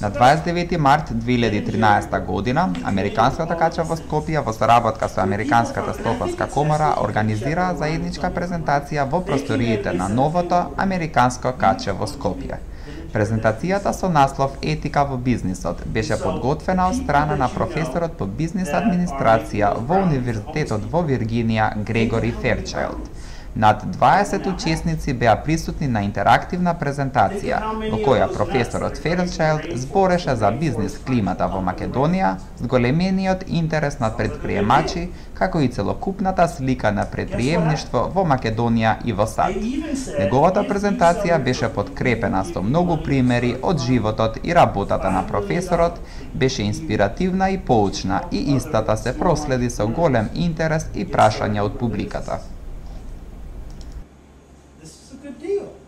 На 29 март 2013 година, Американската кача во Скопје во соработка со Американската стопанска комора организираа заедничка презентација во просториите на новото Американско каче во Скопје. Презентацијата со наслов Етика во бизнисот беше подготвена од страна на професорот по бизнис администрација во Универзитетот во Виргинија Грегори Ферчайлд. Над 20 учесници беа присутни на интерактивна презентација, во која професорот Ферчайлд збореше за бизнис климата во Македонија, зголемениот интерес на предприемачи, како и целокупната слика на предприемништво во Македонија и во САД. Неговата презентација беше подкрепена со многу примери од животот и работата на професорот, беше инспиративна и поучна и истата се проследи со голем интерес и прашања од публиката. Is a good deal.